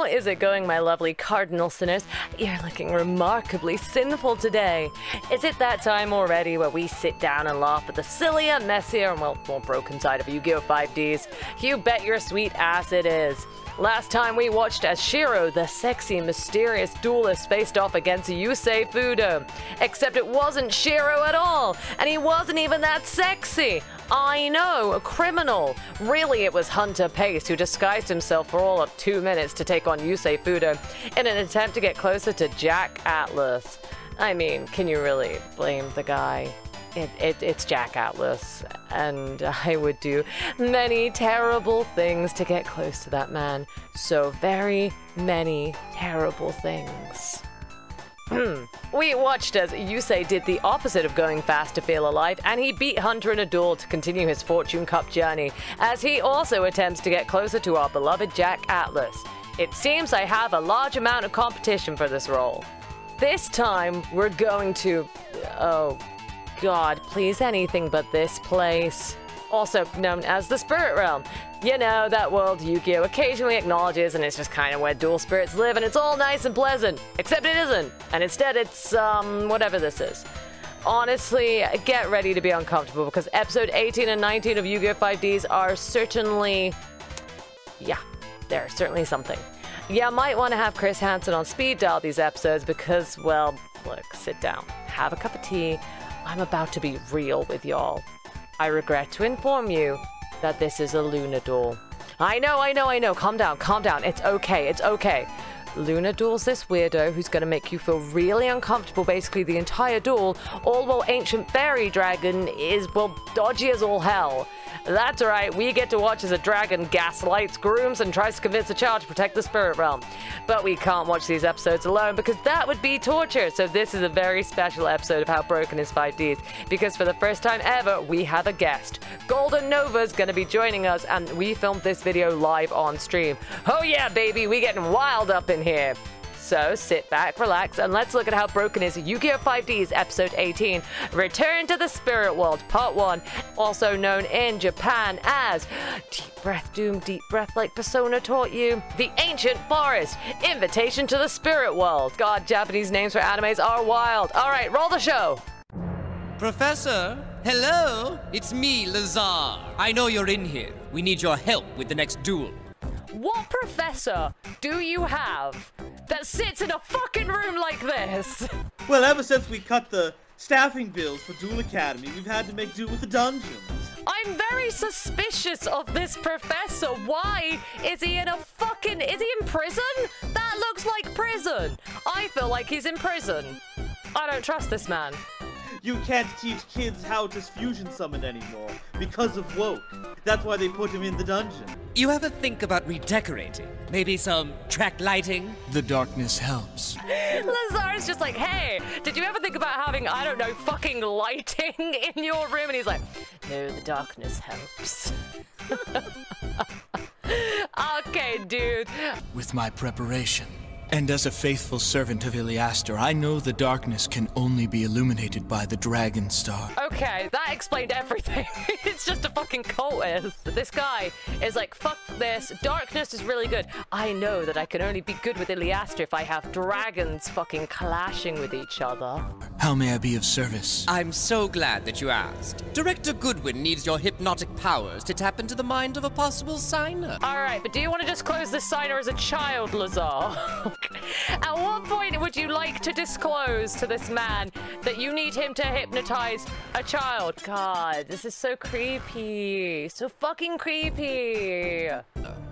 How is it going, my lovely cardinal sinners? You're looking remarkably sinful today. Is it that time already where we sit down and laugh at the sillier, messier, and well, more broken side of Yu-Gi-Oh! 5Ds? You bet your sweet ass it is. Last time we watched as Shiro, the sexy, mysterious duelist, faced off against Yusei Fudo. Except it wasn't Shiro at all, and he wasn't even that sexy. I know, a criminal. Really, it was Hunter Pace who disguised himself for all of two minutes to take on Yusei Fudo in an attempt to get closer to Jack Atlas. I mean, can you really blame the guy? It, it, it's Jack Atlas, and I would do many terrible things to get close to that man. So very many terrible things. Hmm. we watched as Yusei did the opposite of going fast to feel alive, and he beat Hunter in a duel to continue his Fortune Cup journey, as he also attempts to get closer to our beloved Jack Atlas. It seems I have a large amount of competition for this role. This time, we're going to. Oh, God, please anything but this place. Also known as the Spirit Realm. You know, that world Yu-Gi-Oh! occasionally acknowledges, and it's just kind of where duel spirits live, and it's all nice and pleasant. Except it isn't. And instead, it's, um, whatever this is. Honestly, get ready to be uncomfortable, because episode 18 and 19 of Yu-Gi-Oh! 5Ds are certainly... Yeah, they're certainly something. Yeah, might want to have Chris Hansen on speed dial these episodes because, well, look, sit down, have a cup of tea. I'm about to be real with y'all. I regret to inform you that this is a Luna duel. I know, I know, I know. Calm down, calm down. It's okay, it's okay. Luna duels this weirdo who's going to make you feel really uncomfortable basically the entire duel, all while Ancient Fairy Dragon is, well, dodgy as all hell. That's right, we get to watch as a dragon gaslights, grooms, and tries to convince a child to protect the spirit realm. But we can't watch these episodes alone because that would be torture. So this is a very special episode of How Broken is 5Ds because for the first time ever, we have a guest. Golden Nova's gonna be joining us and we filmed this video live on stream. Oh yeah, baby, we getting wild up in here. So sit back, relax, and let's look at how broken is Yu-Gi-Oh! 5D's Episode 18, Return to the Spirit World, Part 1, also known in Japan as Deep Breath Doom, Deep Breath like Persona taught you, The Ancient Forest, Invitation to the Spirit World. God, Japanese names for animes are wild. All right, roll the show. Professor, hello? It's me, Lazar. I know you're in here. We need your help with the next duel. What professor do you have that sits in a fucking room like this? Well, ever since we cut the staffing bills for Duel Academy, we've had to make do with the dungeons. I'm very suspicious of this professor. Why is he in a fucking. Is he in prison? That looks like prison. I feel like he's in prison. I don't trust this man. You can't teach kids how to fusion summon anymore because of woke. That's why they put him in the dungeon. You ever think about redecorating? Maybe some track lighting? The darkness helps. Lazar's just like, hey, did you ever think about having, I don't know, fucking lighting in your room? And he's like, no, the darkness helps. okay, dude. With my preparation. And as a faithful servant of Iliaster, I know the darkness can only be illuminated by the Dragon Star. Okay, that explained everything. it's just a fucking cultist. This guy is like, fuck this. Darkness is really good. I know that I can only be good with Iliaster if I have dragons fucking clashing with each other. How may I be of service? I'm so glad that you asked. Director Goodwin needs your hypnotic powers to tap into the mind of a possible signer. All right, but do you want to disclose this signer as a child, Lazar? At what point would you like to disclose to this man that you need him to hypnotize a child? God, this is so creepy. So fucking creepy.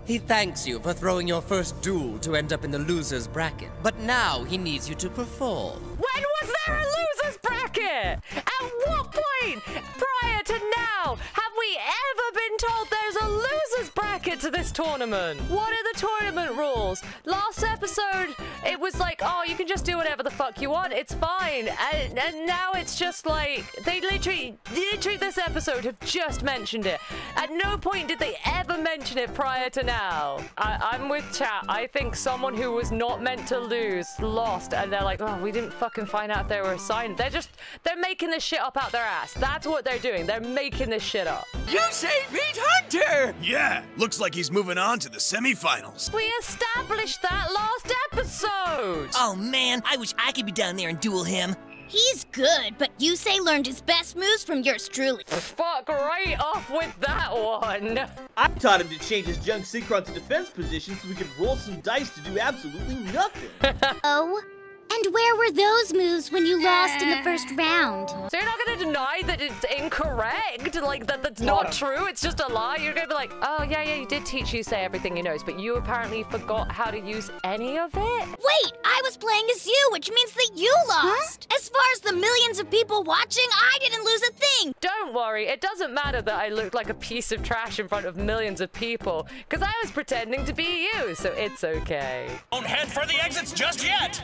He thanks you for throwing your first duel to end up in the loser's bracket, but now he needs you to perform. When was there a loser's bracket? At what point prior to now have we ever been told there's a loser's bracket to this tournament? What are the tournament rules? Last episode, it was like, oh, you can just do whatever the fuck you want. It's fine. And, and now it's just like, they literally, literally this episode have just mentioned it. At no point did they ever mention it prior to now. I, I'm with chat. I think someone who was not meant to lose lost, and they're like, oh, we didn't fucking find out if they were assigned. They're just, they're making this shit up out their ass. That's what they're doing. They're making this shit up. You say beat Hunter! Yeah, Looks like he's moving on to the semifinals. We established that last episode! Oh man, I wish I could be down there and duel him. He's good, but Yusei learned his best moves from yours truly. Fuck right off with that one! I taught him to change his junk synchron to defense position so we could roll some dice to do absolutely nothing. Oh? And where were those moves when you lost in the first round? So you're not gonna deny that it's incorrect? Like, that that's not true? It's just a lie? You're gonna be like, oh, yeah, yeah, you did teach Yusei everything he knows, but you apparently forgot how to use any of it? Wait, I was playing as you, which means that you lost. As far as the millions of people watching, I didn't lose a thing. Don't worry, it doesn't matter that I looked like a piece of trash in front of millions of people, because I was pretending to be you, so it's okay. Don't head for the exits just yet.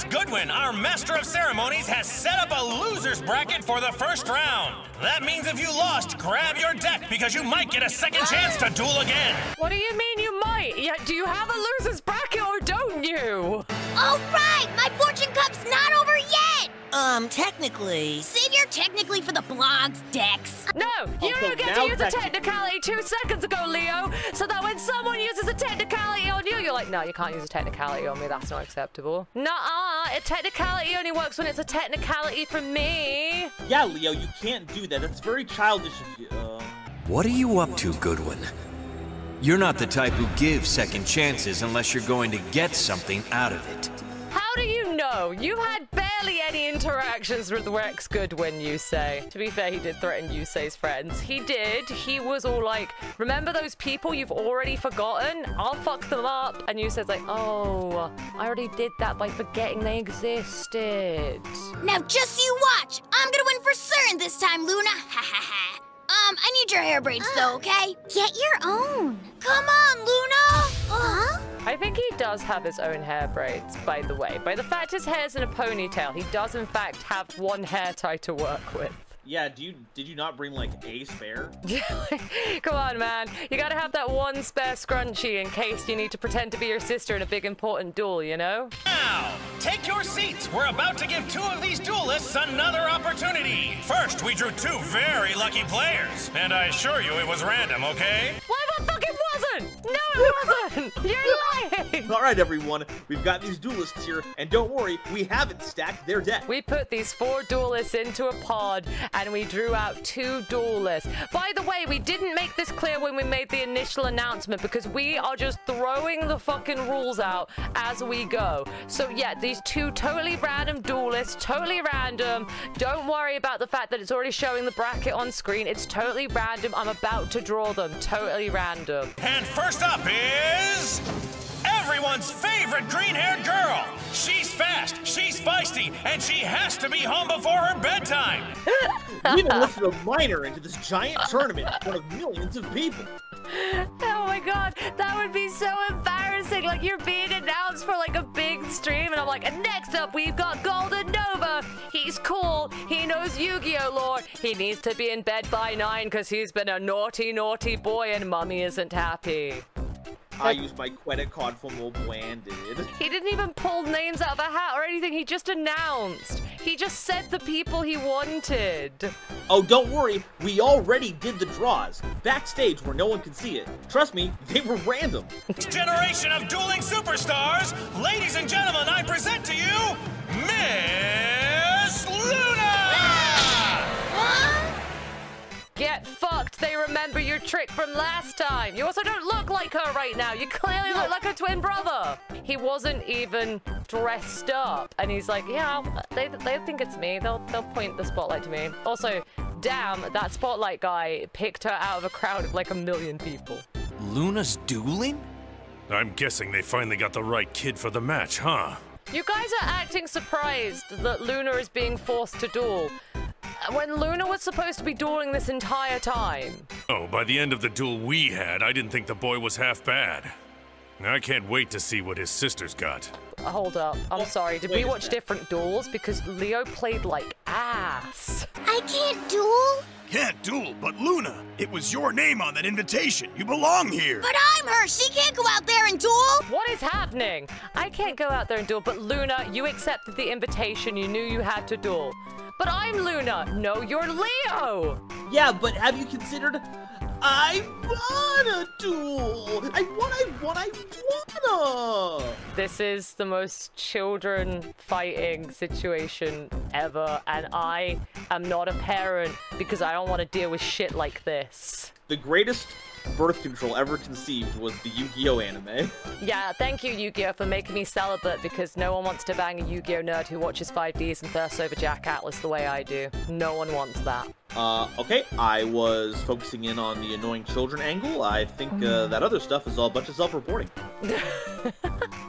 Rex Goodwin, our master of ceremonies, has set up a loser's bracket for the first round. That means if you lost, grab your deck because you might get a second chance to duel again. What do you mean you might? Yeah, do you have a loser's bracket or don't you? All right, my fortune cup's not over yet. Um, technically. Save your technically for the blogs, Dex. No, you Also, don't get to use a technicality two seconds ago, Leo. So that when someone uses like, no, you can't use a technicality on me. That's not acceptable. Nuh-uh. A technicality only works when it's a technicality for me. yeah, Leo, you can't do that. That's very childish of you. Um, What are you up to, Goodwin? You're not the type who gives second chances unless you're going to get something out of it. How you know? You've had barely any interactions with Rex Goodwin, Yusei. To be fair, he did threaten Yusei's friends. He did. He was all like, remember those people you've already forgotten? I'll fuck them up. And Yusei's like, oh, I already did that by forgetting they existed. Now just you watch. I'm gonna win for certain this time, Luna. Ha ha ha. Um, I need your hair braids though, okay? Get your own. Come on, Luna. Huh? I think he does have his own hair braids, by the way. By the fact his hair's in a ponytail, he does in fact have one hair tie to work with. Yeah, do you did you not bring like a spare? Come on, man. You gotta have that one spare scrunchie in case you need to pretend to be your sister in a big important duel, you know? Now, take your seats. We're about to give two of these duelists another opportunity. First, we drew two very lucky players, and I assure you it was random, okay? Why the fuck it wasn't? No, it wasn't! You're lying! All right, everyone, we've got these duelists here, and don't worry, we haven't stacked their deck. We put these four duelists into a pod and we drew out two duelists. By the way, we didn't make this clear when we made the initial announcement because we are just throwing the fucking rules out as we go. So, yeah, these two totally random duelists, totally random. Don't worry about the fact that it's already showing the bracket on screen. It's totally random. I'm about to draw them. Totally random. And first up is. Everyone's favorite green haired girl! She's fast, she's feisty, and she has to be home before her bedtime! We even lifted a minor into this giant tournament in front of millions of people. Oh my god, that would be so embarrassing. Like you're being announced for like a big stream, and I'm like, next up we've got Golden Nova. He's cool. He knows Yu-Gi-Oh lore. He needs to be in bed by nine because he's been a naughty, naughty boy, and mommy isn't happy. I used my credit card for more branded. He didn't even pull names out of a hat or anything. He just announced. He just said the people he wanted. Oh, don't worry, we already did the draws. Backstage where no one can see it. Trust me, they were random. Generation of dueling superstars, ladies and gentlemen, I present to you Miss Luna! Get fucked. They remember your trick from last time. You also don't look like her right now. You clearly look like her twin brother. He wasn't even dressed up. And he's like, yeah, they, they think it's me. They'll, they'll point the spotlight to me. Also, damn, that spotlight guy picked her out of a crowd of like a million people. Luna's dueling? I'm guessing they finally got the right kid for the match, huh? You guys are acting surprised that Luna is being forced to duel. When Luna was supposed to be dueling this entire time. Oh, by the end of the duel we had, I didn't think the boy was half bad. I can't wait to see what his sister's got. Hold up. I'm sorry. Did we wait a watch different duels? Because Leo played like ass. I can't duel, Can't duel, but Luna, it was your name on that invitation. You belong here. but I'm her. She can't go out there and duel. What is happening? I can't go out there and duel, but Luna, you accepted the invitation. You knew you had to duel. But I'm Luna. No, you're Leo. Yeah, but have you considered I wanna duel! I want, I want, I wanna! This is the most children fighting situation ever, and I am not a parent because I don't want to deal with shit like this. The greatest birth control ever conceived was the Yu-Gi-Oh anime. Yeah, thank you, Yu-Gi-Oh, for making me celibate because no one wants to bang a Yu-Gi-Oh nerd who watches 5Ds and thirsts over Jack Atlas the way I do. No one wants that. Uh, okay, I was focusing in on the annoying children angle. I think uh, that other stuff is all a bunch of self-reporting.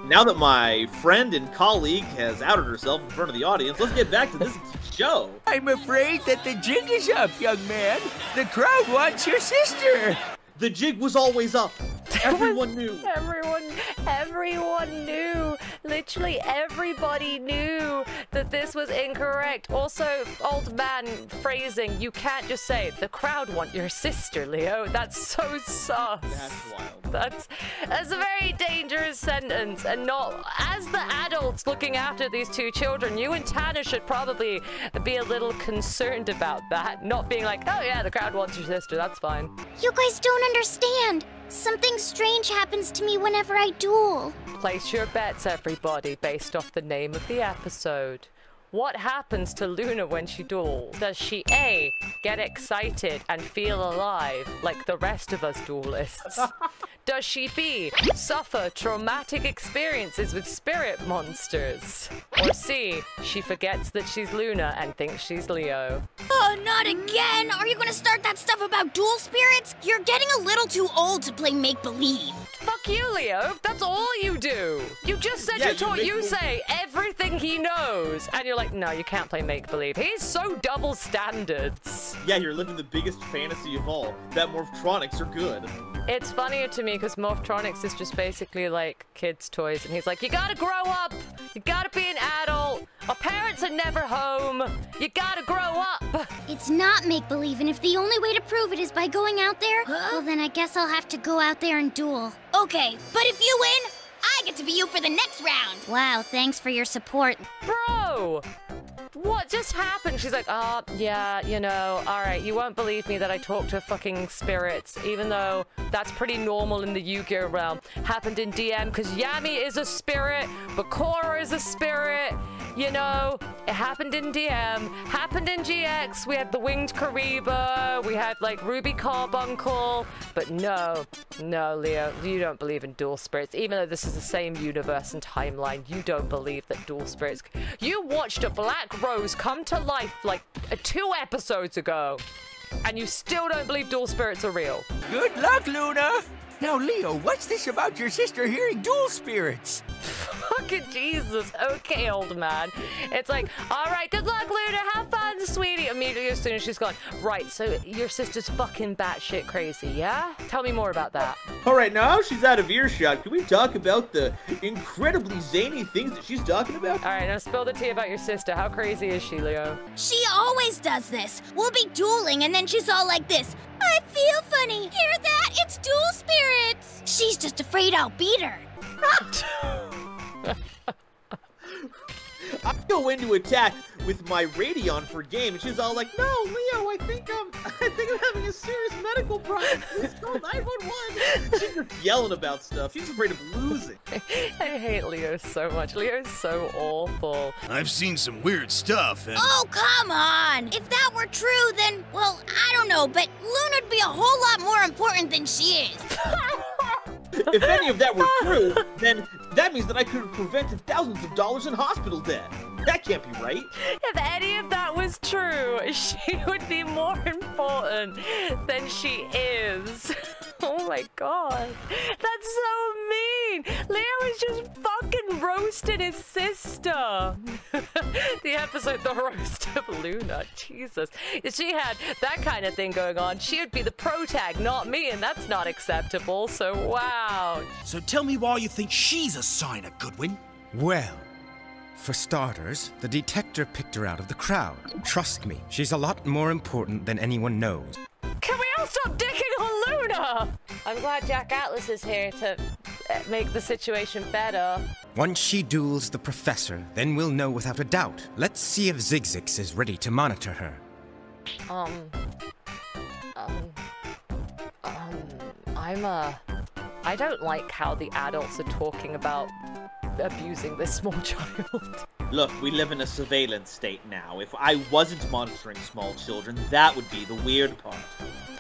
now that my friend and colleague has outed herself in front of the audience, let's get back to this show. I'm afraid that the jig is up, young man. The crowd wants your sister. The jig was always up. Everyone knew. Everyone, everyone knew. Literally everybody knew that this was incorrect. Also, old man phrasing, you can't just say, the crowd want your sister, Leo. That's so sus. That's wild. That's, that's a very dangerous sentence. And not, as the adults looking after these two children, you and Tanner should probably be a little concerned about that. Not being like, oh yeah, the crowd wants your sister, that's fine. You guys don't understand. Something strange happens to me whenever I duel. Place your bets, everybody, based off the name of the episode. What happens to Luna when she duels? Does she A, get excited and feel alive like the rest of us duelists? Does she B, suffer traumatic experiences with spirit monsters? Or C, she forgets that she's Luna and thinks she's Leo? Oh, not again! Are you gonna start that stuff about duel spirits? You're getting a little too old to play make believe. Fuck you, Leo. That's all you do. You just said Yeah, you you taught Yusei everything he knows, and you're like, no, you can't play make believe. He's so double standards. Yeah, you're living the biggest fantasy of all. That Morphtronics are good. It's funnier to me because Morphtronics is just basically like kids' toys, and he's like, you gotta grow up. You gotta be an adult. Our parents are never home. You gotta grow up. It's not make believe, and if the only way to prove it is by going out there, well, then I guess I'll have to go out there and duel. Okay, but if you win, I get to be you for the next round. Wow, thanks for your support. Bro, what just happened? She's like, oh, yeah, you know, all right, you won't believe me that I talk to fucking spirits, even though that's pretty normal in the Yu-Gi-Oh realm. Happened in DM because Yami is a spirit, Bakura is a spirit, you know, it happened in DM, happened in GX, we had the Winged Kuriboh, we had like Ruby Carbuncle, but no, no, Leo, you don't believe in duel spirits, even though this is the same universe and timeline, you don't believe that duel spirits. You watched a Black Rose come to life like uh, two episodes ago, and you still don't believe duel spirits are real. Good luck, Luna. Now, Leo, what's this about your sister hearing duel spirits? Fucking Jesus. Okay, old man. It's like, all right, good luck, Luna. Have fun, sweetie. Immediately, as soon as she's gone, right, so your sister's fucking batshit crazy, yeah? Tell me more about that. All right, now she's out of earshot. Can we talk about the incredibly zany things that she's talking about? All right, now spill the tea about your sister. How crazy is she, Leo? She always does this. We'll be dueling, and then she's all like this. I feel funny. Hear that? It's duel spirits. She's just afraid I'll beat her. I go into attack with my Radion for game, and she's all like, "No, Leo, I think I'm, I think I'm having a serious medical problem. Please call 911." She's just yelling about stuff. She's afraid of losing. I hate Leo so much. Leo's so awful. I've seen some weird stuff, and Oh, come on. If that were true, then, well, I don't know, but Luna'd be a whole lot more important than she is. If any of that were true, then that means that I could have prevented thousands of dollars in hospital debt. That can't be right. If any of that was true, she would be more important than she is. Oh my god. That's so mean. Leo is just fucking roasting his sister. the episode The Roast of Luna. Jesus. If she had that kind of thing going on, she would be the pro tag, not me, and that's not acceptable. So wow. so tell me why you think she's a signer Goodwin. Well, for starters, the detector picked her out of the crowd. Trust me, she's a lot more important than anyone knows. Can we all stop dicking on Luna? I'm glad Jack Atlas is here to uh, make the situation better. Once she duels the professor, then we'll know without a doubt. Let's see if Zigzix is ready to monitor her. Um. Um. I'm, uh, I don't like how the adults are talking about abusing this small child. Look, we live in a surveillance state now. If I wasn't monitoring small children, that would be the weird part.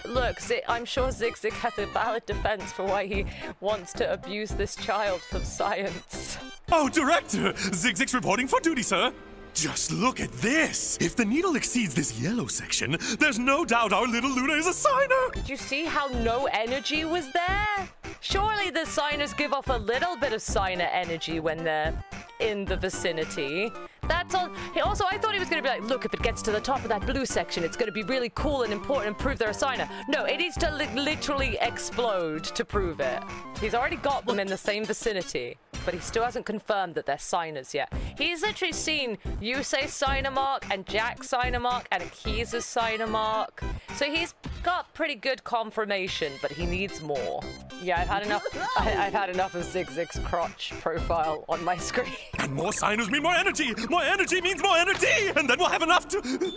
Look, Z- I'm sure Zig Zig has a valid defense for why he wants to abuse this child for science. Oh, Director! Zig Zig's reporting for duty, sir. Just look at this! If the needle exceeds this yellow section, there's no doubt our little Luna is a signer! Did you see how no energy was there? The signers give off a little bit of signer energy when they're in the vicinity. That's all. He also, I thought he was going to be like, look, if it gets to the top of that blue section, it's going to be really cool and important and prove they're a signer. No, it needs to li literally explode to prove it. He's already got them in the same vicinity, but he still hasn't confirmed that they're signers yet. He's literally seen Yusei signer mark and Jack signer mark and he's a signer mark. So he's got pretty good confirmation, but he needs more. Yeah, I've had enough. I, have had enough of Zig Zig's crotch profile on my screen. And more signers mean more energy! More energy means more energy! And then we'll have enough to.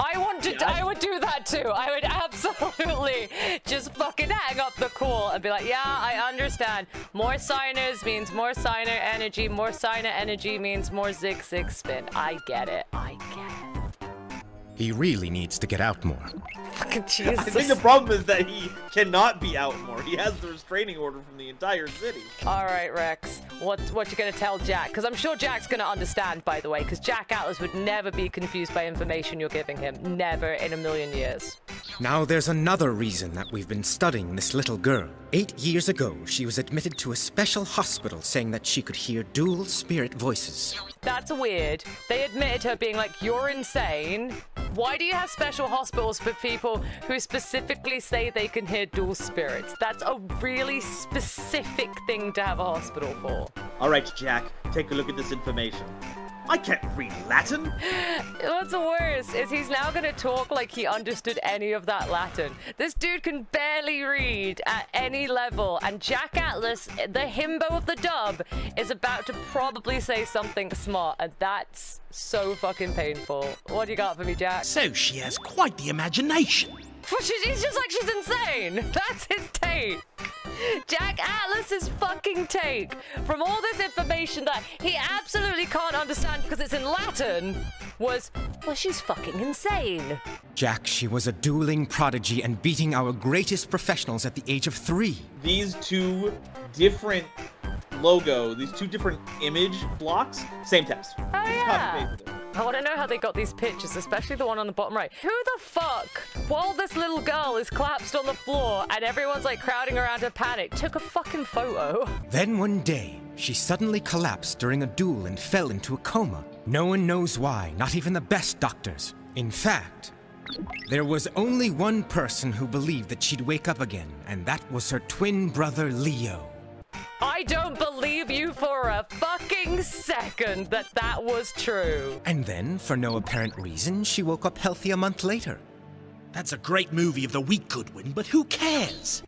I want to. Yeah. I would do that too. I would absolutely just fucking hang up the call and be like, yeah, I understand. More signers means more signer energy. More signer energy means more zig zig spin. I get it. I get it. He really needs to get out more. Fucking Jesus. I think the problem is that he cannot be out more. He has the restraining order from the entire city. All right, Rex. What what you gonna tell Jack? Because I'm sure Jack's gonna understand, by the way. Because Jack Atlas would never be confused by information you're giving him. Never in a million years. Now there's another reason that we've been studying this little girl. Eight years ago, she was admitted to a special hospital saying that she could hear duel spirit voices. That's weird. They admitted her being like, you're insane. Why do you have special hospitals for people who specifically say they can hear duel spirits? That's a really specific thing to have a hospital for. All right, Jack, take a look at this information. I can't read Latin. What's worse is he's now going to talk like he understood any of that Latin. This dude can barely read at any level, and Jack Atlas, the himbo of the dub, is about to probably say something smart, and that's so fucking painful. What do you got for me, Jack? So she has quite the imagination. Well, She's just like she's insane. That's his take. Jack Atlas's fucking take from all this information that he absolutely can't understand because it's in Latin was, well, she's fucking insane. Jack, she was a dueling prodigy and beating our greatest professionals at the age of three. These two different logo, these two different image blocks, same test. Oh, yeah. I want to know how they got these pictures, especially the one on the bottom right. Who the fuck, while this little girl is collapsed on the floor and everyone's like crowding around her panic, took a fucking photo? Then one day, she suddenly collapsed during a duel and fell into a coma. No one knows why, not even the best doctors. In fact, there was only one person who believed that she'd wake up again, and that was her twin brother Leo. I don't believe you for a fucking second that that was true. And then, for no apparent reason, she woke up healthy a month later. That's a great movie of the week, Goodwin, but who cares?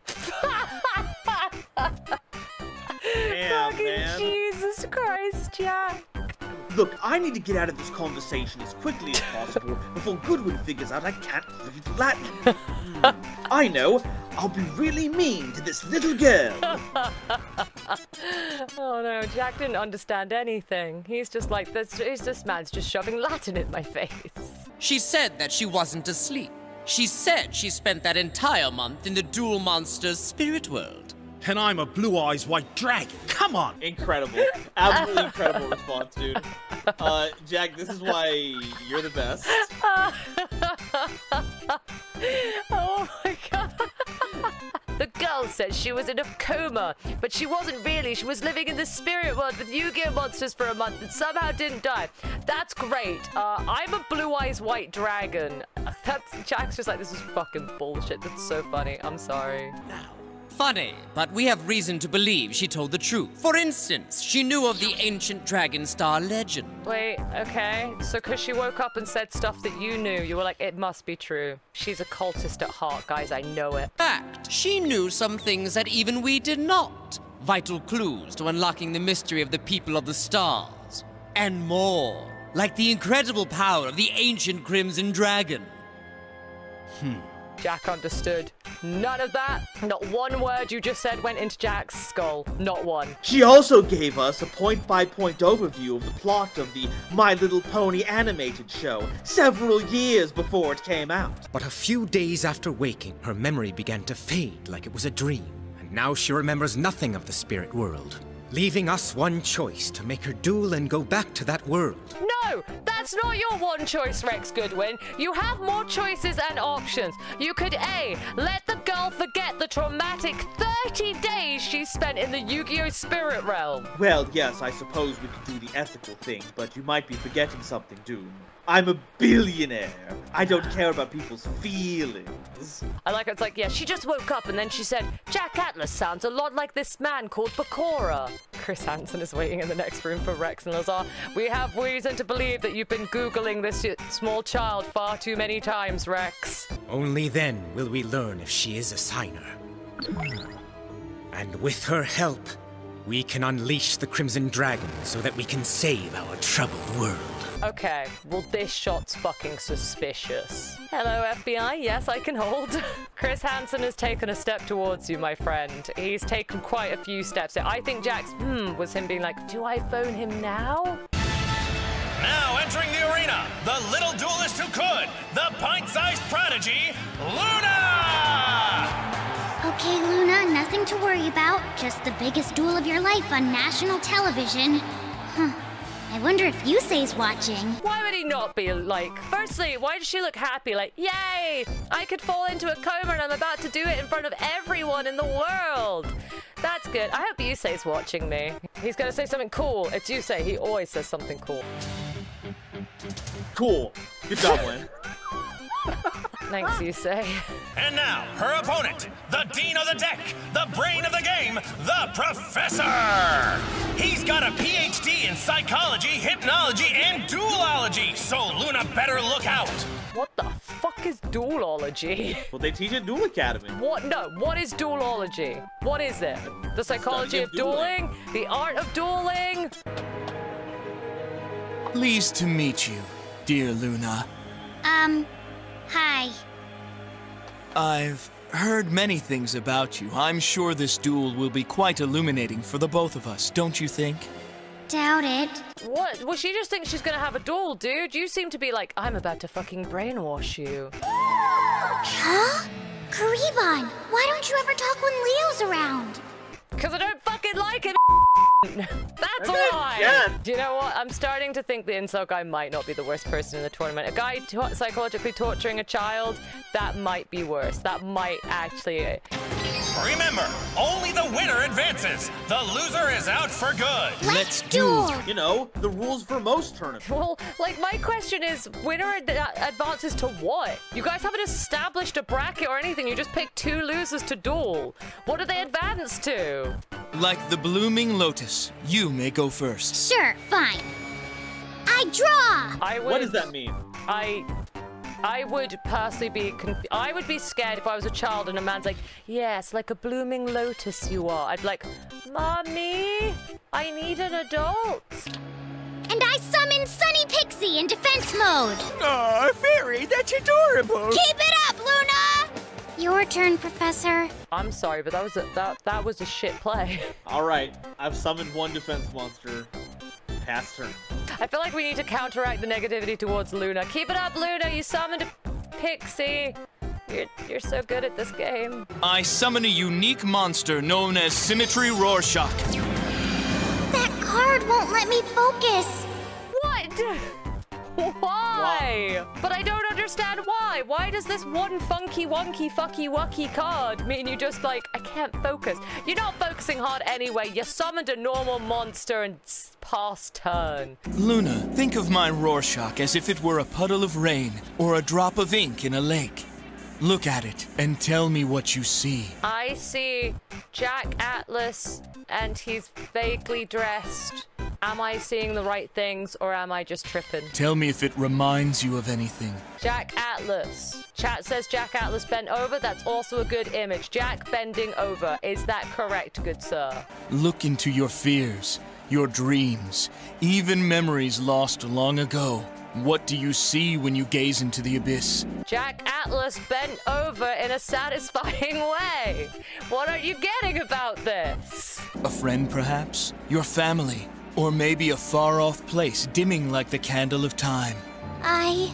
Damn, fucking man. Jesus Christ, Jack. Look, I need to get out of this conversation as quickly as possible before Goodwin figures out I can't read Latin. Hmm, I know. I'll be really mean to this little girl. oh no, Jack didn't understand anything. He's just like, this, he's this man's just shoving Latin in my face. She said that she wasn't asleep. She said she spent that entire month in the Duel Monster's spirit world. And I'm a blue eyes white dragon. Come on. Incredible. Absolutely incredible response, dude. Uh, Jack, this is why you're the best. oh my god. The said she was in a coma, but she wasn't really. She was living in the spirit world with Yu-Gi-Oh monsters for a month and somehow didn't die. That's great. Uh, I'm a blue eyes white dragon. That's Jack's just like this is fucking bullshit. That's so funny. I'm sorry. Funny, but we have reason to believe she told the truth. For instance, she knew of the ancient Dragon Star legend. Wait, okay. So because she woke up and said stuff that you knew, you were like, it must be true. She's a cultist at heart, guys. I know it. Fact, she knew some things that even we did not. Vital clues to unlocking the mystery of the people of the stars. And more. Like the incredible power of the ancient Crimson Dragon. Hmm. Jack understood. None of that. Not one word you just said went into Jack's skull. Not one. She also gave us a point-by-point overview of the plot of the My Little Pony animated show several years before it came out. But a few days after waking, her memory began to fade like it was a dream. And now she remembers nothing of the spirit world, leaving us one choice to make her duel and go back to that world. No, that's not your one choice, Rex Goodwin. You have more choices and options. You could A, let the girl forget the traumatic 30 days she spent in the Yu-Gi-Oh! Spirit Realm. Well, yes, I suppose we could do the ethical thing, but you might be forgetting something, Doom. I'm a billionaire. I don't care about people's feelings. I like it. It's like, yeah, she just woke up and then she said, Jack Atlas sounds a lot like this man called Bakura. Chris Hansen is waiting in the next room for Rex and Lazar. We have reason to believe that you've been Googling this small child far too many times, Rex. Only then will we learn if she is a signer. And with her help, we can unleash the Crimson Dragon so that we can save our troubled world. Okay, well, this shot's fucking suspicious. Hello, FBI. Yes, I can hold. Chris Hansen has taken a step towards you, my friend. He's taken quite a few steps. I think Jack's hmm was him being like, do I phone him now? Now entering the arena, the little duelist who could, the pint-sized prodigy, Luna! Okay, Luna, nothing to worry about. Just the biggest duel of your life on national television. Huh. I wonder if Yusei's watching. Why would he not be like? Firstly, why does she look happy? Like, yay! I could fall into a coma and I'm about to do it in front of everyone in the world. That's good. I hope Yusei's watching me. He's gonna say something cool. It's Yusei. He always says something cool. Cool. Good job, Lynn. Thanks, Yusei. And now, her opponent, the dean of the deck, the brain of the game, the professor! He's got a PhD in psychology, hypnology, and dualology, so Luna better look out! What the fuck is dualology? Well, they teach at Duel Academy. What? No, what is dualology? What is it? The psychology of, of dueling? dueling. The art of dueling? Pleased to meet you, dear Luna. Um, hi. I've heard many things about you. I'm sure this duel will be quite illuminating for the both of us, don't you think? Doubt it. What? Well, she just thinks she's gonna have a duel, dude. You seem to be like, I'm about to fucking brainwash you. Huh? Kuribon, why don't you ever talk when Leo's around? Because I don't fucking like him. That's Okay, why. yeah. Do you know what? I'm starting to think the insult guy might not be the worst person in the tournament. A guy to- psychologically torturing a child, that might be worse. That might actually. Uh, Remember, only the winner advances. The loser is out for good. Let's duel. You know, the rules for most tournaments. Well, like my question is, winner ad- advances to what? You guys haven't established a bracket or anything. You just pick two losers to duel. What do they advance to? Like the blooming lotus, you may go first. Sure, fine. I draw! I would. What does that mean? I I would personally be conf- I would be scared if I was a child and a man's like, "Yes, like a blooming lotus you are." I'd be like, "Mommy, I need an adult." And I summon Sunny Pixie in defense mode. Aw, Fairy, that's adorable. Keep it up, Luna! Your turn, Professor. I'm sorry, but that was a that that was a shit play. All right, I've summoned one defense monster. Pass turn. I feel like we need to counteract the negativity towards Luna. Keep it up, Luna. You summoned a pixie. You're, you're so good at this game. I summon a unique monster known as Symmetry Rorschach. That card won't let me focus. What? Why? But I don't understand why. Why does this one funky, wonky, fucky, wucky card mean you just like, I can't focus? You're not focusing hard anyway. You summoned a normal monster and past turn. Luna, think of my Rorschach as if it were a puddle of rain or a drop of ink in a lake. Look at it and tell me what you see. I see Jack Atlas and he's vaguely dressed. Am I seeing the right things or am I just tripping? Tell me if it reminds you of anything. Jack Atlas. Chat says Jack Atlas bent over. That's also a good image. Jack bending over. Is that correct, good sir? Look into your fears, your dreams, even memories lost long ago. What do you see when you gaze into the abyss? Jack Atlas bent over in a satisfying way. What are you getting about this? A friend, perhaps? Your family? Or maybe a far off place dimming like the candle of time? I.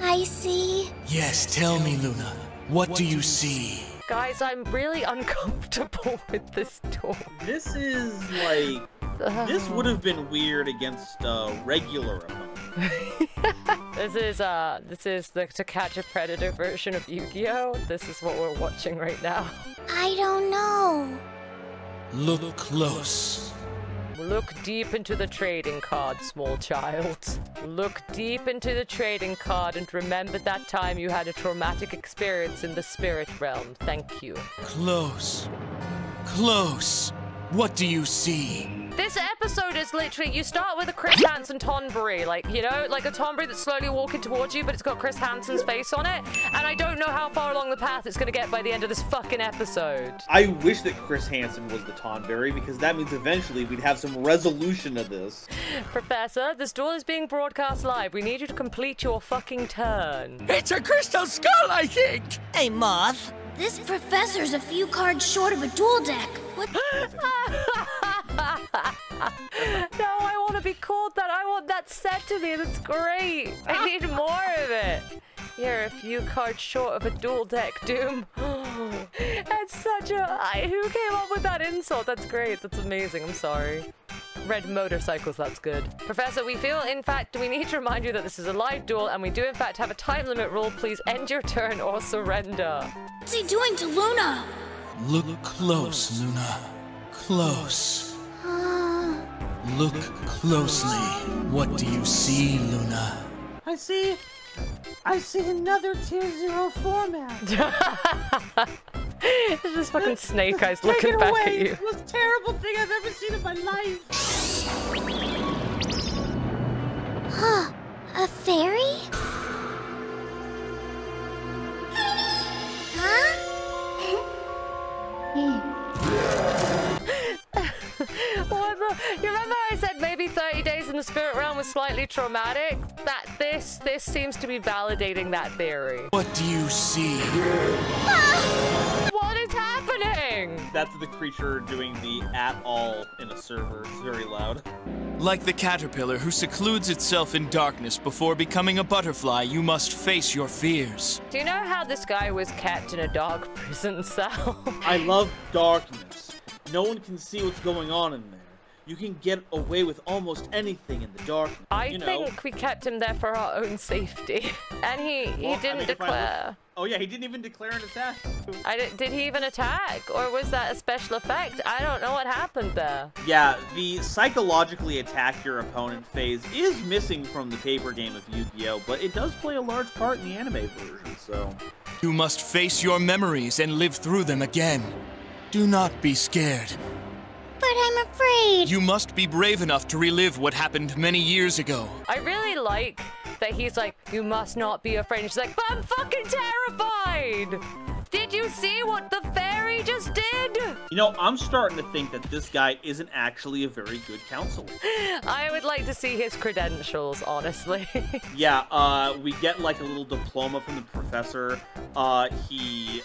I see. Yes, tell me, Luna. What do you see? Guys, I'm really uncomfortable with this door. This is like. This would have been weird against a regular opponent. This is uh this is the to catch a predator version of Yu-Gi-Oh! This is what we're watching right now. I don't know. Look close. Look deep into the trading card, small child. Look deep into the trading card and remember that time you had a traumatic experience in the spirit realm. Thank you. Close. Close. What do you see? This episode is literally you start with a Chris Hansen Tonberry, like you know, like a Tonberry that's slowly walking towards you, but it's got Chris Hansen's face on it. And I don't know how far along the path it's gonna get by the end of this fucking episode. I wish that Chris Hansen was the Tonberry because that means eventually we'd have some resolution to this. Professor, this duel is being broadcast live. We need you to complete your fucking turn. It's a crystal skull, I think! Hey, Moth. This professor's a few cards short of a duel deck. What? no, I want to be called that. I want that said to me. That's great. I need more of it. You're a few cards short of a duel deck, Doom. That's such a. I, who came up with that insult? That's great. That's amazing. I'm sorry. Red motorcycles, that's good. Professor, we feel, in fact, we need to remind you that this is a live duel and we do, in fact, have a time limit rule. Please end your turn or surrender. What's he doing to Luna? Look close, Luna. Close. Look closely. What do you see, Luna? I see. I see another tier zero format. it's just fucking snake eyes Take looking back away. at you. It's the most terrible thing I've ever seen in my life. Huh? A fairy? Hmm. what the? You remember I said maybe 30 days the spirit realm was slightly traumatic? That this this seems to be validating that theory. What do you see? What is happening? That's the creature doing the at all in a server. It's very loud. Like the caterpillar who secludes itself in darkness before becoming a butterfly, you must face your fears. Do you know how this guy was kept in a dark prison cell? I love darkness. No one can see what's going on in there. You can get away with almost anything in the dark. I you know. think we kept him there for our own safety. And he, he Well, I didn't I look- declare. Oh yeah, he didn't even declare an attack. I di- did he even attack? Or was that a special effect? I don't know what happened there. Yeah, the psychologically attack your opponent phase is missing from the paper game of Yu-Gi-Oh, but it does play a large part in the anime version, so... You must face your memories and live through them again. Do not be scared. But I'm afraid. You must be brave enough to relive what happened many years ago. I really like that he's like, you must not be afraid. And she's like, but I'm fucking terrified! Did you see what the fairy just did? You know, I'm starting to think that this guy isn't actually a very good counselor. I would like to see his credentials, honestly. Yeah, uh, we get like a little diploma from the professor. Uh, he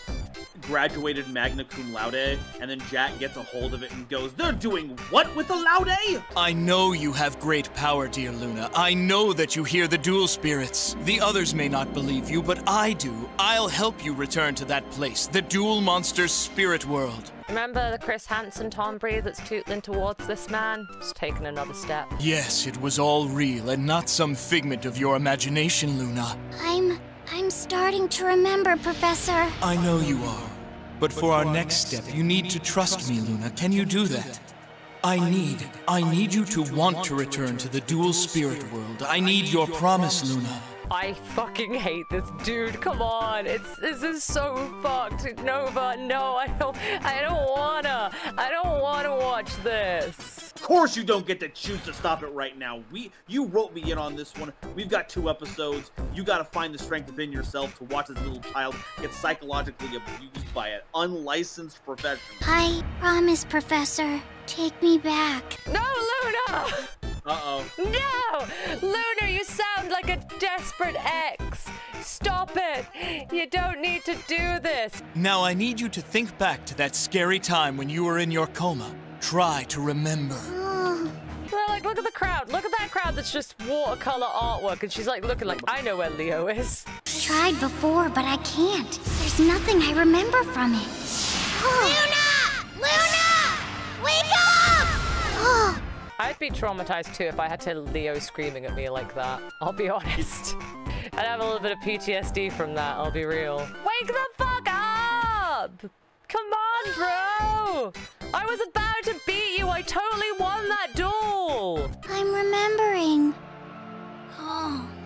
graduated magna cum laude, and then Jack gets a hold of it and goes, They're doing what with the laude? I know you have great power, dear Luna. I know that you hear the duel spirits. The others may not believe you, but I do. I'll help you return to that place, the duel monster's spirit world. Remember the Chris Hansen Tonberry that's tootling towards this man? He's taken another step. Yes, it was all real and not some figment of your imagination, Luna. I'm. I'm starting to remember, Professor. I know you are. But for our next step, you need to trust me, Luna. Can you do that? I need, I need you to want to return to the duel spirit world. I need your promise, Luna. I fucking hate this dude. Come on, it's this is so fucked. Nova, no, I don't, I don't wanna, I don't wanna watch this. Of course you don't get to choose to stop it right now. We, you wrote me in on this one. We've got two episodes. You gotta find the strength within yourself to watch this little child get psychologically abused by an unlicensed professional. I promise, Professor. Take me back. No, Luna. Uh-oh. No! Luna, you sound like a desperate ex. Stop it. You don't need to do this. Now I need you to think back to that scary time when you were in your coma. Try to remember. Well, like, look at the crowd. Look at that crowd that's just watercolor artwork. And she's like looking like, I know where Leo is. I tried before, but I can't. There's nothing I remember from it. Luna! Luna! Wake up! Oh. I'd be traumatized too if I had to Leo screaming at me like that. I'll be honest. I'd have a little bit of PTSD from that, I'll be real. Wake the fuck up! Come on, bro! I was about to beat you. I totally won that duel. I'm remembering. Oh.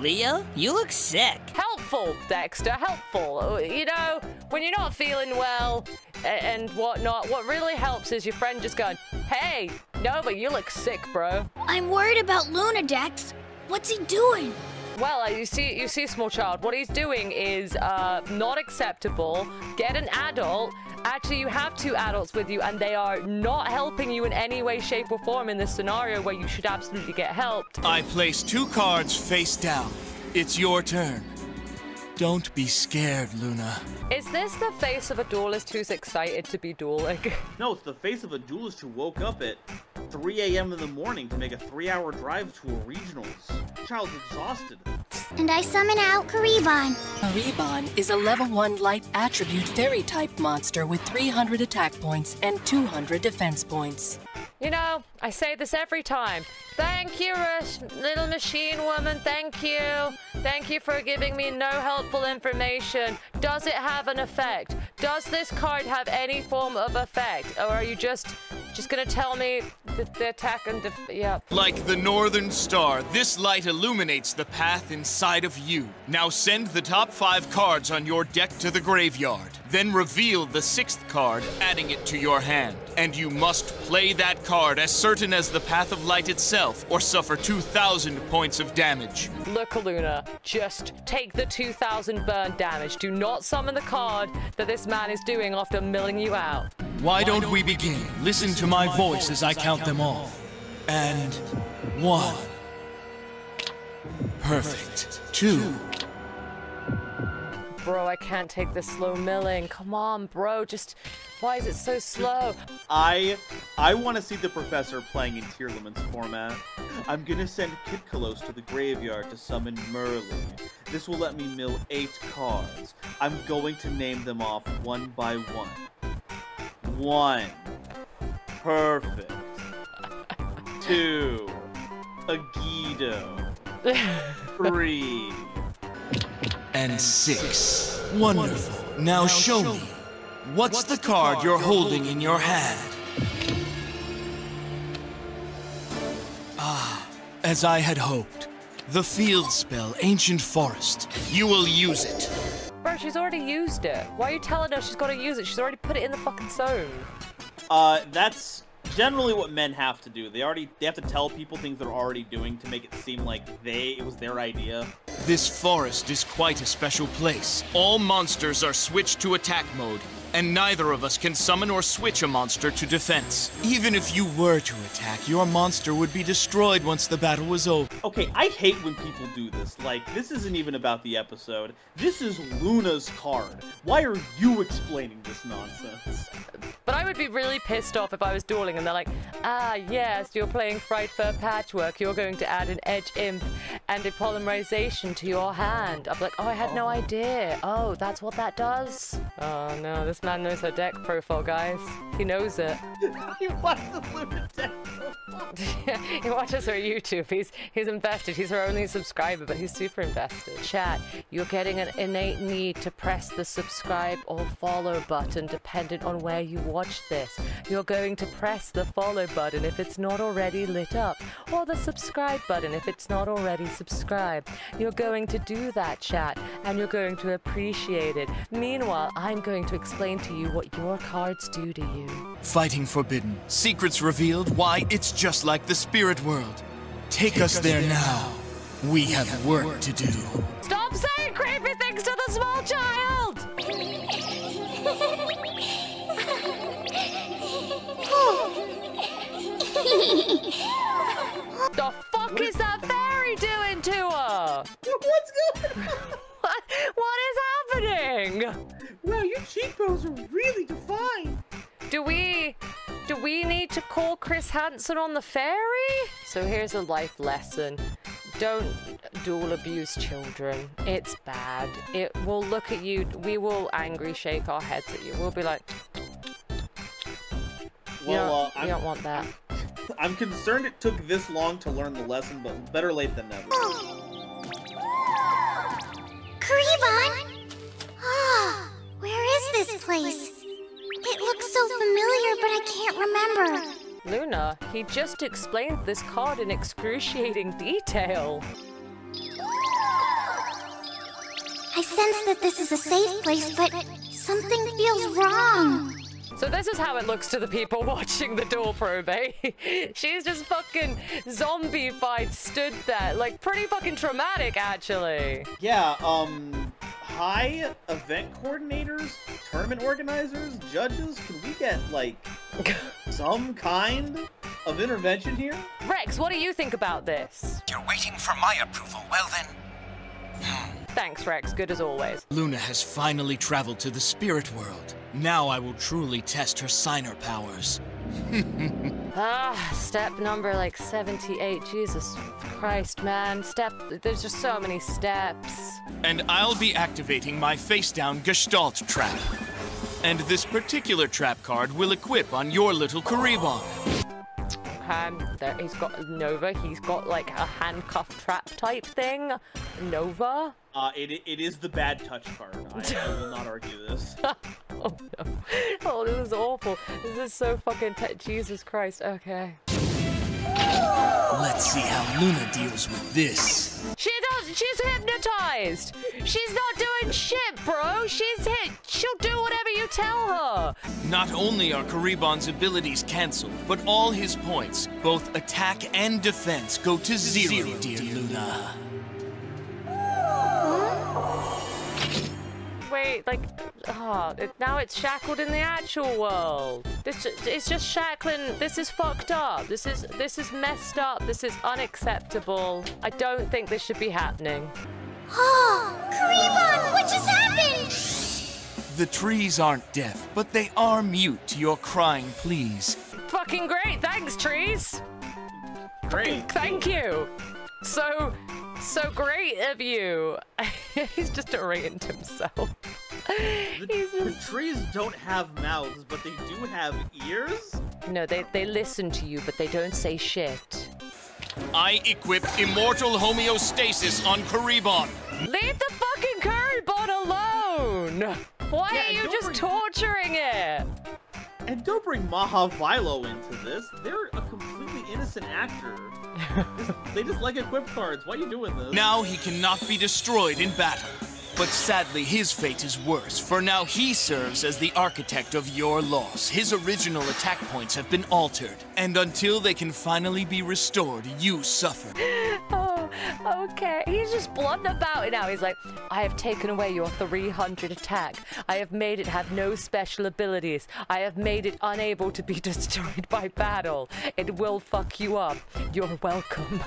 Leo, you look sick. Helpful, Dexter, helpful. You know, when you're not feeling well a- and whatnot, what really helps is your friend just going, hey, Nova, you look sick, bro. I'm worried about Luna, Dex. What's he doing? Well, uh, you see, you see, small child. What he's doing is uh, not acceptable. Get an adult. Actually, you have two adults with you, and they are not helping you in any way, shape, or form in this scenario where you should absolutely get helped. I place two cards face down. It's your turn. Don't be scared, Luna. Is this the face of a duelist who's excited to be dueling? No, it's the face of a duelist who woke up at 3 a.m. in the morning to make a three-hour drive to a regionals. Child's exhausted. And I summon out Kuribon. Kuribon is a level 1 light attribute fairy type monster with 300 attack points and 200 defense points. You know, I say this every time. Thank you, Rush, little machine woman. Thank you. Thank you for giving me no helpful information. Does it have an effect? Does this card have any form of effect? Or are you just gonna tell me the, the attack and def- yeah. Like the northern star, this light illuminates the path inside of you. Now send the top five cards on your deck to the graveyard. Then reveal the sixth card, adding it to your hand. And you must play that card as certain as the path of light itself, or suffer 2,000 points of damage. Look, Luna, just take the 2,000 burn damage. Do not summon the card that this man is doing after milling you out. Why don't we begin? Listen to my voice as I count them off. And one. Perfect. Two. Bro, I can't take this slow milling. Come on, bro. Just why is it so slow? I I want to see the professor playing in Tearlaments format. I'm gonna send Kid Kalos to the graveyard to summon Merrli. This will let me mill eight cards. I'm going to name them off one by one. One. Perfect. Two. Agido. Three. And six. Wonderful. Now show me. What's the card you're holding in your hand? Ah, as I had hoped. The field spell, Ancient Forest. You will use it. Bro, she's already used it. Why are you telling her she's got to use it? She's already put it in the fucking zone. Uh, that's generally what men have to do. They already they have to tell people things they're already doing to make it seem like they it was their idea. This forest is quite a special place. All monsters are switched to attack mode, and neither of us can summon or switch a monster to defense. Even if you were to attack, your monster would be destroyed once the battle was over. Okay, I hate when people do this. Like, this isn't even about the episode. This is Luna's card. Why are you explaining this nonsense? But I would be really pissed off if I was dueling and they're like, ah, yes, you're playing Frightfur Patchwork. You're going to add an Edge Imp and a Polymerization to your hand. I'd be like, oh, I had no idea. Oh, that's what that does? Oh, no, this man knows her deck profile, guys. He knows it. he watches the Luna deck he watches her YouTube. He's he's invested. He's her only subscriber, but he's super invested. Chat, you're getting an innate need to press the subscribe or follow button dependent on where you watch this. You're going to press the follow button if it's not already lit up, or the subscribe button if it's not already subscribed. You're going to do that, chat, and you're going to appreciate it. Meanwhile, I'm going to explain to you what your cards do to you. Fighting forbidden. Secrets revealed. Why, it's just like the spirit world. Take, us, there now. We have work to do. Stop saying creepy things to the small child! the fuck is that fairy doing to her? What's going on? What, what is happening? Wow, your cheekbones are really defined. Do we do we need to call Chris Hansen on the ferry? So here's a life lesson. Don't dual abuse children. It's bad. It will look at you. We will angry shake our heads at you. We'll be like, you, Well, don't, uh, you don't want that. I'm concerned it took this long to learn the lesson, but better late than never. Kuribon! Ah, where is this place? It looks so familiar, but I can't remember. Luna, he just explained this card in excruciating detail. I sense that this is a safe place, but something feels wrong. So this is how it looks to the people watching the door probate. She's just fucking zombie-fied stood there. Like, pretty fucking traumatic, actually. Yeah, um, high event coordinators, tournament organizers, judges, can we get, like, some kind of intervention here? Rex, what do you think about this? You're waiting for my approval. Well then, Thanks, Rex. Good as always. Luna has finally traveled to the spirit world. Now I will truly test her signer powers. Ah, step number like 78. Jesus Christ, man. Step. There's just so many steps. And I'll be activating my face down Gestalt trap. And this particular trap card will equip on your little Kuribon. Um, there, he's got Nova. He's got like a handcuff trap type thing. Nova. Uh, it, it is the bad touch card. I, I will not argue this. Oh no. Oh, this is awful. This is so fucking. Jesus Christ. Okay. Let's see how Luna deals with this. She does. She's hypnotized. She's not doing shit, bro. She's hit. She'll do whatever you tell her. Not only are Kuribon's abilities cancelled, but all his points, both attack and defense, go to zero, dear Luna. Wait, like, ah, it, now it's shackled in the actual world. This, it's just shackling. This is fucked up. This is, this is messed up. This is unacceptable. I don't think this should be happening. Oh, Kuribon, what just happened? The trees aren't deaf, but they are mute to your crying pleas. Fucking great. Thanks, trees. Great. Thank you. So, so great of you. He's just arraigned himself. The, the trees don't have mouths, but they do have ears? No, they, they listen to you, but they don't say shit. I equip Immortal Homeostasis on Kuribon. Leave the fucking Kuribon alone! Why Yeah, are you just re- torturing it? And don't bring Maha Vailo into this. They're a completely innocent actor. Just- they just like equip cards. Why are you doing this? Now he cannot be destroyed in battle. But sadly, his fate is worse, for now he serves as the architect of your loss. His original attack points have been altered, and until they can finally be restored, you suffer. Oh, okay. He's just blunt about it now. He's like, I have taken away your 300 attack. I have made it have no special abilities. I have made it unable to be destroyed by battle. It will fuck you up. You're welcome.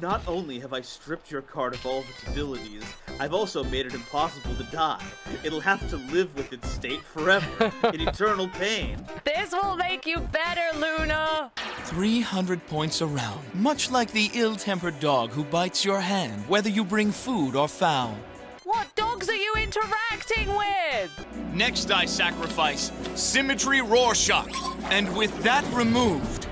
Not only have I stripped your card of all of its abilities, I've also made it impossible to die. It'll have to live with its state forever, in eternal pain. This will make you better, Luna. 300 points around, much like the ill tempered dog who bites your hand, whether you bring food or foul. What dogs are you interacting with? Next, I sacrifice Symmetry Rorschach, and with that removed,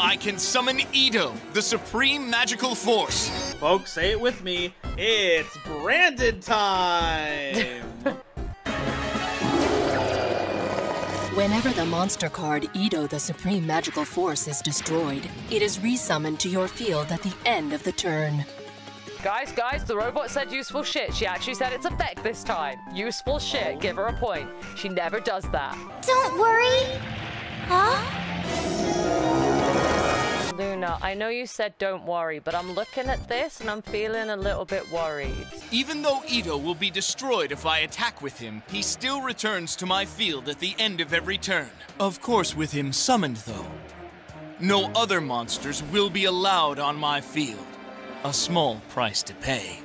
I can summon Edo, the supreme magical force. Folks, say it with me. It's branded time! Whenever the monster card Edo the Supreme Magical Force is destroyed, it is resummoned to your field at the end of the turn. Guys, guys, the robot said useful shit. She actually said its effect this time. Useful shit. Give her a point. She never does that. Don't worry. Huh? Luna, I know you said don't worry, but I'm looking at this and I'm feeling a little bit worried. Even though Edo will be destroyed if I attack with him, he still returns to my field at the end of every turn. Of course, with him summoned, though. No other monsters will be allowed on my field. A small price to pay.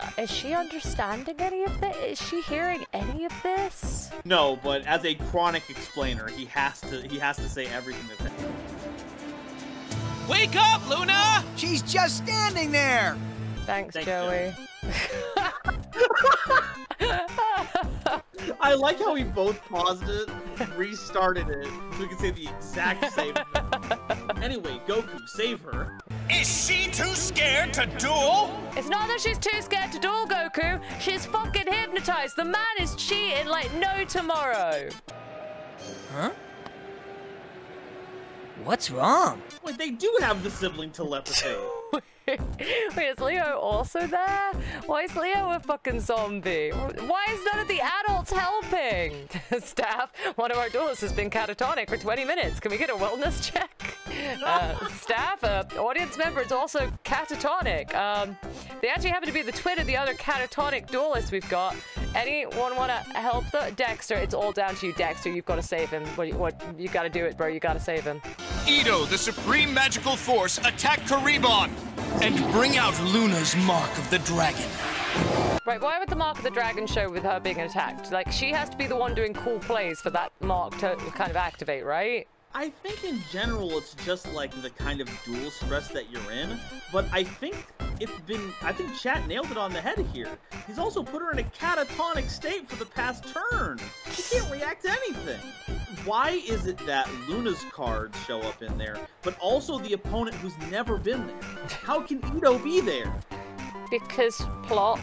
Uh, Is she understanding any of this? Is she hearing any of this? No, but as a chronic explainer, he has to he has to say everything that's Wake up, Luna! She's just standing there! Thanks, Thanks, Joey. I like how we both paused it, restarted it, so we can say the exact same thing. Anyway, Goku, save her. Is she too scared to duel? It's not that she's too scared to duel Goku. She's fucking hypnotized. The man is cheating like no tomorrow. Huh? What's wrong? Wait, they do have the sibling telepathy. Wait, is Leo also there? Why is Leo a fucking zombie? Why is none of the adults helping? Staff, one of our duelists has been catatonic for 20 minutes. Can we get a wellness check? Uh, staff, uh, audience member is also catatonic. Um, they actually happen to be the twin of the other catatonic duelist we've got. Anyone want to help the Dexter? It's all down to you, Dexter. You've got to save him. What, what you got to do it, bro. You got to save him. Edo, the Supreme Magical Force, attack Kuribon! And bring out Luna's Mark of the Dragon. Right, why would the Mark of the Dragon show with her being attacked? Like, she has to be the one doing cool plays for that mark to kind of activate, right? I think in general it's just like the kind of duel stress that you're in, but I think it's been I think chat nailed it on the head here. He's also put her in a catatonic state for the past turn. She can't react to anything. Why is it that Luna's cards show up in there, but also the opponent who's never been there? How can Ito be there? Because plot.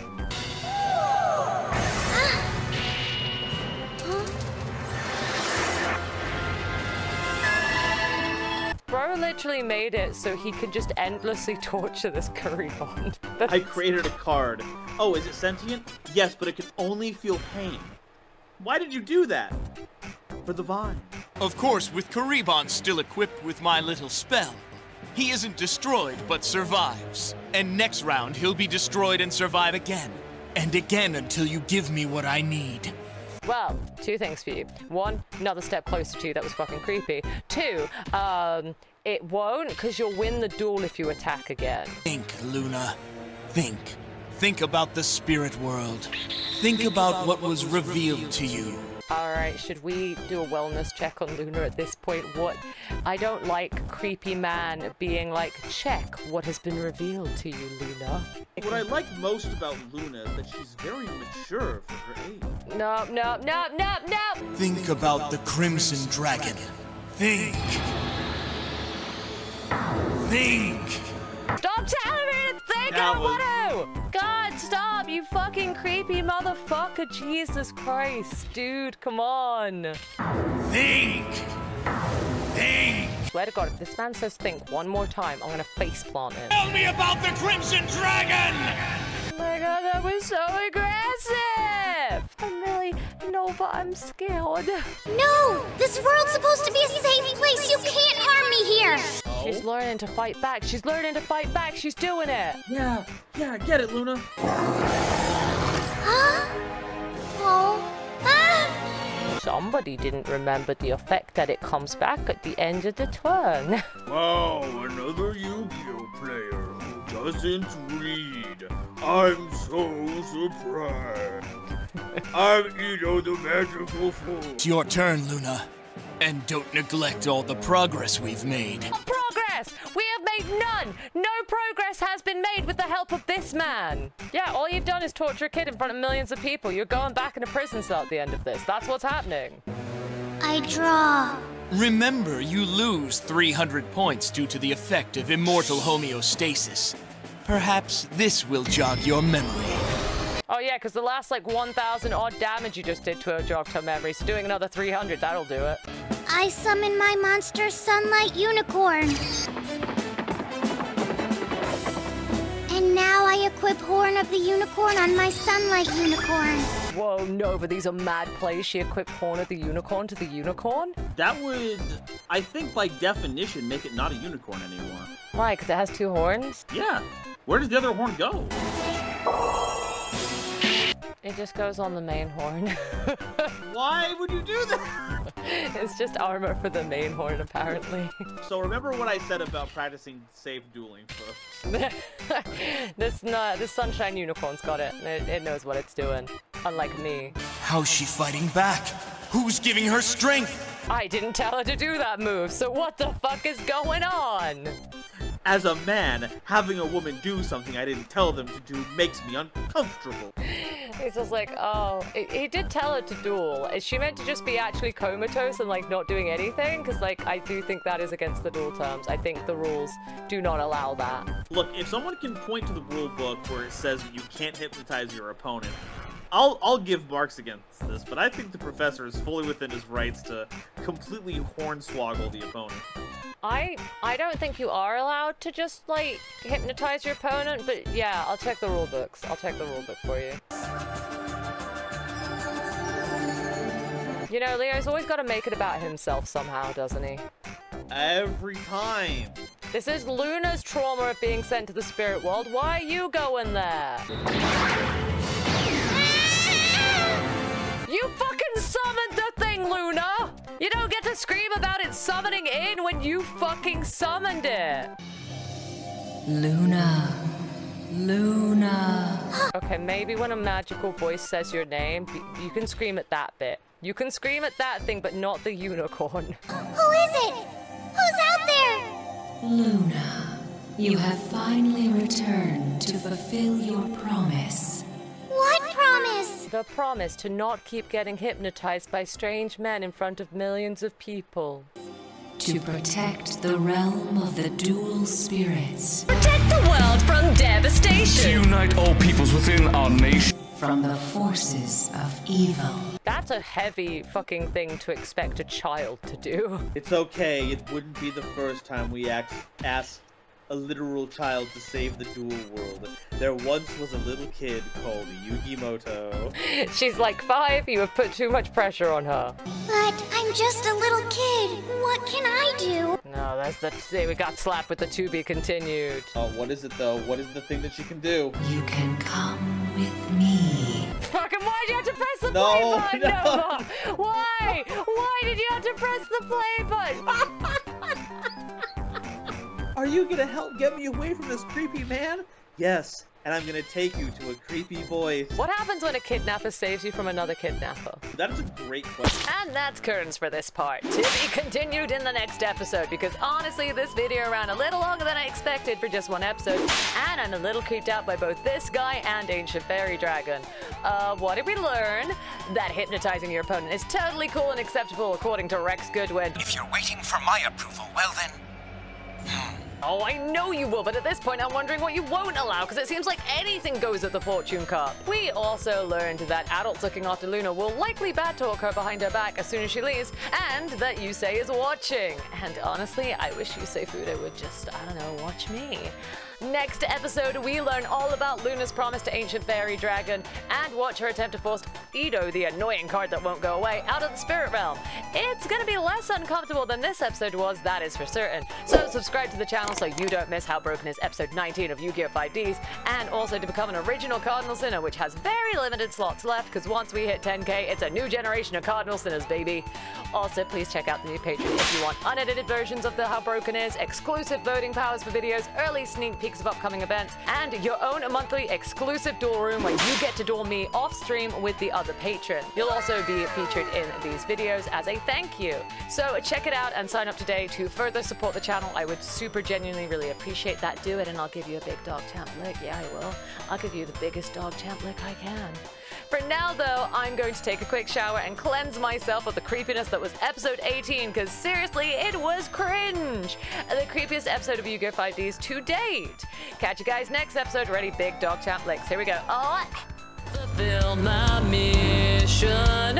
Bro literally made it so he could just endlessly torture this curry bond. I created a card. Oh, is it sentient? Yes, but it can only feel pain. Why did you do that? For the vine. Of course, with Kuribon still equipped with my little spell. He isn't destroyed, but survives. And next round, he'll be destroyed and survive again. And again until you give me what I need. Well, two things for you. One, another step closer to you. That was fucking creepy. Two, um, it won't, because you'll win the duel if you attack again. Think, Luna. Think. Think about the spirit world. Think about what was revealed to you. Alright, should we do a wellness check on Luna at this point? What? I don't like creepy man being like, check what has been revealed to you, Luna. What I like most about Luna is that she's very mature for her age. No, no, no, no, no! Think about the Crimson Dragon. Think. Think. Stop telling me to think! That I was- want to! God, stop, you fucking creepy motherfucker! Jesus Christ, dude, come on! Think. Think. Swear to God, if this man says think one more time, I'm gonna face plant him. Tell me about the Crimson Dragon! Oh my god, that was so aggressive! I'm really no, but I'm scared. No! This world's supposed to be a safe place! You can't harm me here! She's learning to fight back. She's learning to fight back. She's doing it. Yeah, yeah, get it, Luna. Huh? Oh. Ah! Somebody didn't remember the effect that it comes back at the end of the turn. Wow, another Yu-Gi-Oh player who doesn't read. I'm so surprised. I'm Ito the Magical Fool. It's your turn, Luna. And don't neglect all the progress we've made. Progress! We have made none! No progress has been made with the help of this man! Yeah, all you've done is torture a kid in front of millions of people. You're going back in a prison cell at the end of this. That's what's happening. I draw. Remember, you lose 300 points due to the effect of immortal homeostasis. Perhaps this will jog your memory. Oh yeah, because the last like 1,000 odd damage you just did to her jogged her memory, so doing another 300, that'll do it. I summon my monster Sunlight Unicorn. And now I equip Horn of the Unicorn on my Sunlight Unicorn. Whoa, Nova, these are mad plays. She equipped Horn of the Unicorn to the Unicorn? That would, I think by definition, make it not a unicorn anymore. Why? Because it has two horns? Yeah. Where does the other horn go? It just goes on the main horn. Why would you do that? it's just armor for the main horn, apparently. So remember what I said about practicing safe dueling, folks. this not this sunshine unicorn's got it. it. It knows what it's doing. Unlike me. How's she fighting back? Who's giving her strength? I didn't tell her to do that move, so what the fuck is going on? As a man, having a woman do something I didn't tell them to do makes me uncomfortable. He's just like, oh, he- did tell her to duel. Is she meant to just be actually comatose and like not doing anything? Because like I do think that is against the duel terms. I think the rules do not allow that. Look, if someone can point to the rule book where it says you can't hypnotize your opponent, I'll I'll give marks against this, but I think the professor is fully within his rights to completely hornswoggle the opponent. I I don't think you are allowed to just like hypnotize your opponent, but yeah, I'll check the rule books. I'll check the rule book for you. You know, Leo's always got to make it about himself somehow, doesn't he? Every time. This is Luna's trauma of being sent to the spirit world. Why are you going there? You fucking summoned the thing, Luna! You don't get to scream about it summoning in when you fucking summoned it! Luna. Luna. Okay, maybe when a magical voice says your name, you can scream at that bit. You can scream at that thing, but not the unicorn. Who is it? Who's out there? Luna. You have finally returned to fulfill your promise. What promise? The promise to not keep getting hypnotized by strange men in front of millions of people. To protect the realm of the duel spirits. Protect the world from devastation! To unite all peoples within our nation. From the forces of evil. That's a heavy fucking thing to expect a child to do. It's okay, it wouldn't be the first time we ax- asked a literal child to save the duel world. There once was a little kid called Yugi Muto. She's like five, you have put too much pressure on her. But I'm just a little kid. What can I do? No, that's the. see, We got slapped with the to be continued. Oh, what is it though? What is the thing that she can do? You can come with me. Fucking why'd you have to press the No, play button, no. Nova? Why? Why did you have to press the play button? Are you gonna help get me away from this creepy man? Yes, and I'm gonna take you to a creepy voice. what happens when a kidnapper saves you from another kidnapper? That is a great question. And that's curtains for this part. To be continued in the next episode, because honestly, this video ran a little longer than I expected for just one episode, and I'm a little creeped out by both this guy and Ancient Fairy Dragon. Uh, what did we learn? That hypnotizing your opponent is totally cool and acceptable according to Rex Goodwin. If you're waiting for my approval, well then. Oh, I know you will, but at this point I'm wondering what you won't allow, because it seems like anything goes at the Fortune Cup. We also learned that adults looking after Luna will likely bad talk her behind her back as soon as she leaves, and that Yusei is watching. And honestly, I wish Yusei Fudo would just, I don't know, watch me. Next episode, we learn all about Luna's promise to Ancient Fairy Dragon and watch her attempt to force Edo, the annoying card that won't go away, out of the spirit realm. It's gonna be less uncomfortable than this episode was, that is for certain. So subscribe to the channel so you don't miss how broken is episode 19 of Yu-Gi-Oh! 5Ds, and also to become an original Cardinal Sinner, which has very limited slots left, because once we hit 10k, it's a new generation of Cardinal Sinners, baby. Also, please check out the new Patreon if you want unedited versions of the How Broken Is, exclusive voting powers for videos, early sneak peeks of upcoming events, and your own monthly exclusive duel room where you get to duel me off stream with the other patron. You'll also be featured in these videos as a thank you. So check it out and sign up today to further support the channel. I would super genuinely really appreciate that. Do it and I'll give you a big dog lick. Yeah, I will. I'll give you the biggest dog lick I can. For now, though, I'm going to take a quick shower and cleanse myself of the creepiness that was episode 18, because seriously, it was cringe. The creepiest episode of Yu-Gi-Oh! 5Ds to date. Catch you guys next episode. Ready? Big dog champ licks. Here we go. Oh, fulfill my mission.